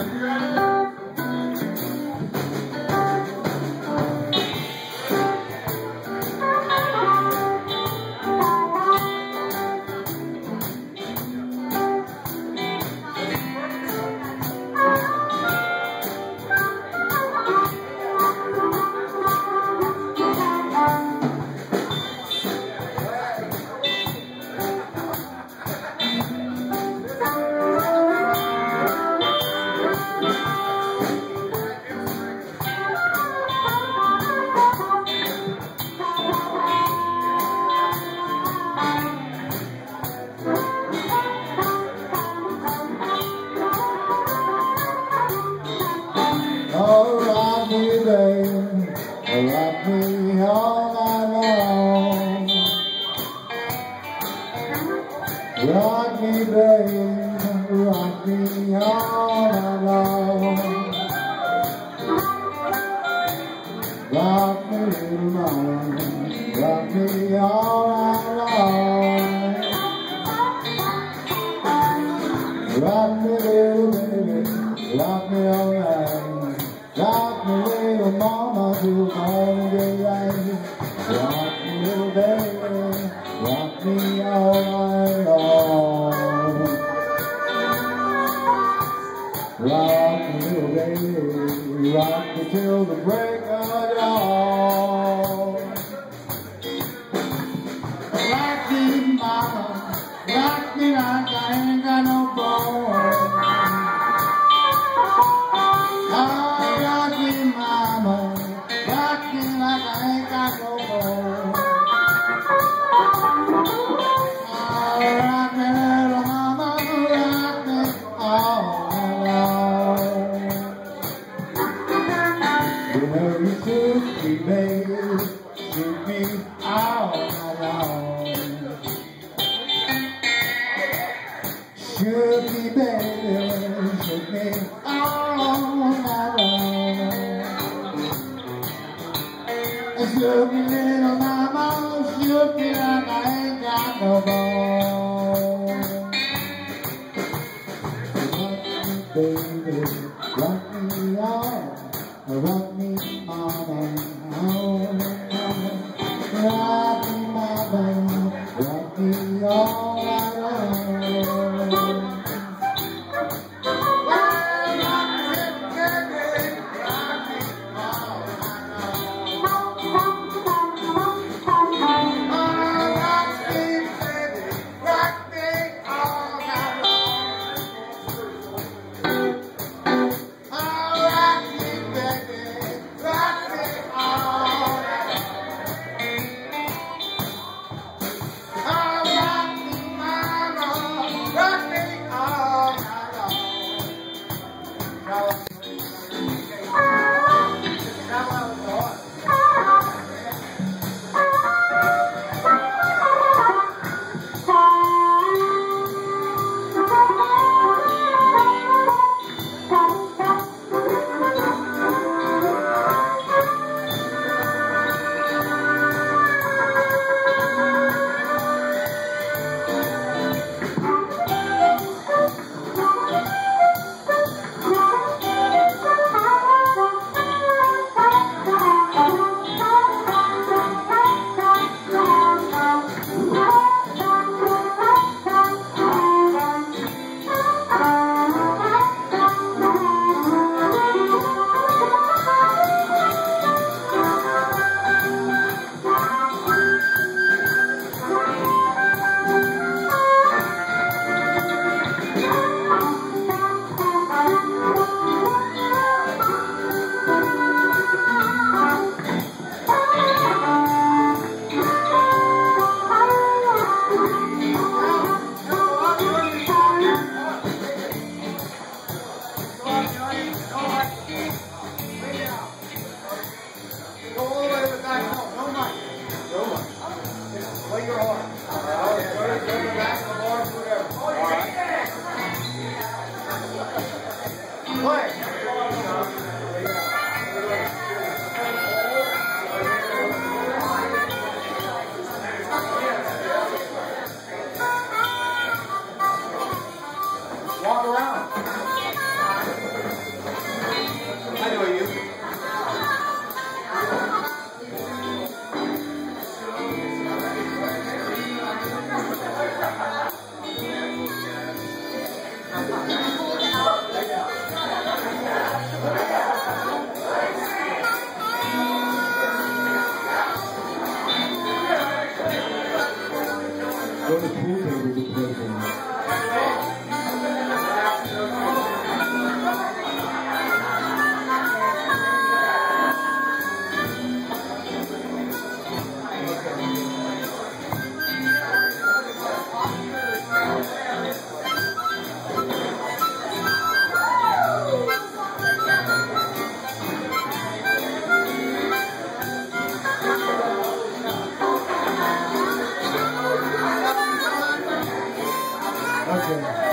Yes, Oh, Rocky Bay, Rocky all night long. Rocky Bay, Rocky all night long. Rock me to the rock me all night long. Rock me, little baby, rock me all night. Rock me little mama to all your life. Rock me little baby, rock me all night long. Rock me little baby, rock me till the break. Should be better with me all my life. I should be little mama, should be like I ain't got no bones. Rock me, baby, rock me all, rock me all and on. Rock Walk around. Thank you. 了解い。